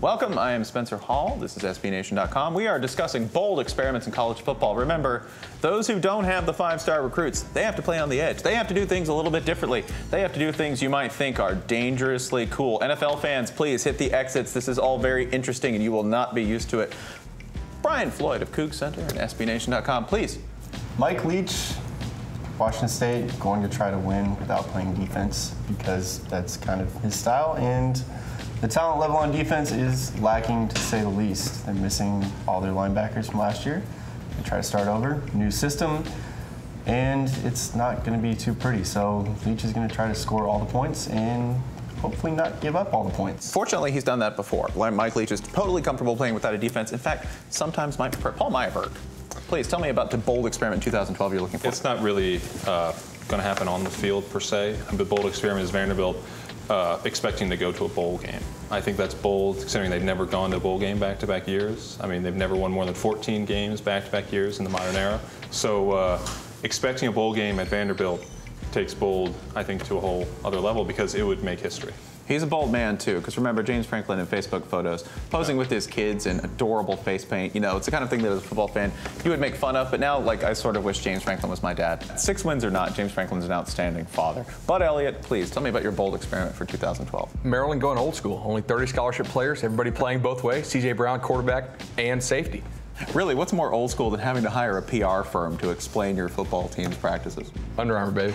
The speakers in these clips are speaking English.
Welcome, I am Spencer Hall. This is SBNation.com. We are discussing bold experiments in college football. Remember, those who don't have the five star recruits, they have to play on the edge. They have to do things a little bit differently. They have to do things you might think are dangerously cool. NFL fans, please hit the exits. This is all very interesting and you will not be used to it. Brian Floyd of Coug Center and SBNation.com, please. Mike Leach, Washington State, going to try to win without playing defense because that's kind of his style. And the talent level on defense is lacking to say the least. They're missing all their linebackers from last year. They try to start over, new system, and it's not going to be too pretty. So Leach is going to try to score all the points and hopefully not give up all the points. Fortunately, he's done that before. Mike Leach is totally comfortable playing without a defense. In fact, sometimes might prefer Paul Myerberg. Please tell me about the bold experiment 2012 you're looking for. It's not really uh, going to happen on the field per se. The bold experiment is Vanderbilt uh, expecting to go to a bowl game. I think that's bold, considering they've never gone to a bowl game back-to-back years. I mean, they've never won more than 14 games back-to-back years in the modern era. So uh, expecting a bowl game at Vanderbilt takes bold, I think, to a whole other level because it would make history. He's a bold man too, because remember James Franklin in Facebook photos, posing with his kids in adorable face paint. You know, it's the kind of thing that as a football fan you would make fun of. But now, like, I sort of wish James Franklin was my dad. Six wins or not, James Franklin's an outstanding father. Bud Elliott, please tell me about your bold experiment for 2012. Maryland going old school. Only 30 scholarship players. Everybody playing both ways. C.J. Brown, quarterback, and safety. Really, what's more old school than having to hire a PR firm to explain your football team's practices? Under Armour, baby.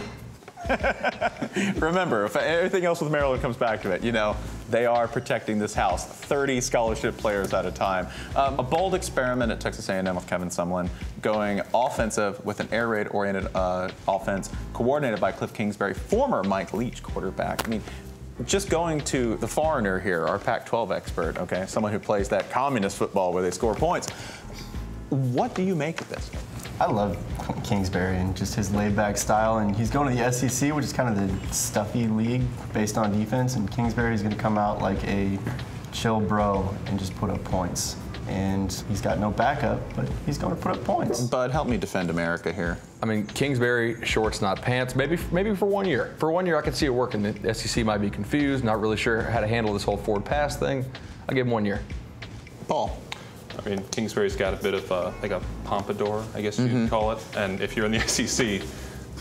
Remember, if everything else with Maryland comes back to it, you know, they are protecting this house, 30 scholarship players at a time. Um, a bold experiment at Texas A&M with Kevin Sumlin, going offensive with an air raid oriented uh, offense coordinated by Cliff Kingsbury, former Mike Leach quarterback. I mean, just going to the foreigner here, our Pac-12 expert, okay, someone who plays that communist football where they score points. What do you make of this? I love Kingsbury and just his laid back style. And he's going to the SEC, which is kind of the stuffy league based on defense. And Kingsbury is going to come out like a chill bro and just put up points. And he's got no backup, but he's going to put up points. Bud, help me defend America here. I mean, Kingsbury, shorts, not pants. Maybe, maybe for one year. For one year, I can see it working. The SEC might be confused, not really sure how to handle this whole forward pass thing. I'll give him one year. Paul. I mean, Kingsbury's got a bit of uh, like a pompadour, I guess mm-hmm. you'd call it. And if you're in the SEC,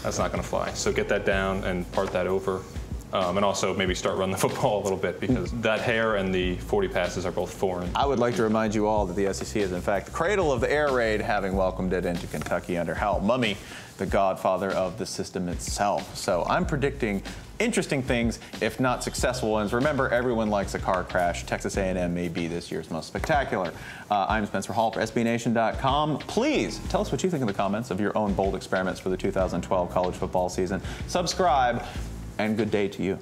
that's not going to fly. So get that down and part that over. Um, and also maybe start running the football a little bit because that hair and the 40 passes are both foreign. I would like to remind you all that the SEC is in fact the cradle of the air raid, having welcomed it into Kentucky under Hal Mumme, the godfather of the system itself. So I'm predicting interesting things, if not successful ones. Remember, everyone likes a car crash. Texas A&M may be this year's most spectacular. Uh, I'm Spencer Hall for SBNation.com. Please tell us what you think in the comments of your own bold experiments for the 2012 college football season. Subscribe, and good day to you.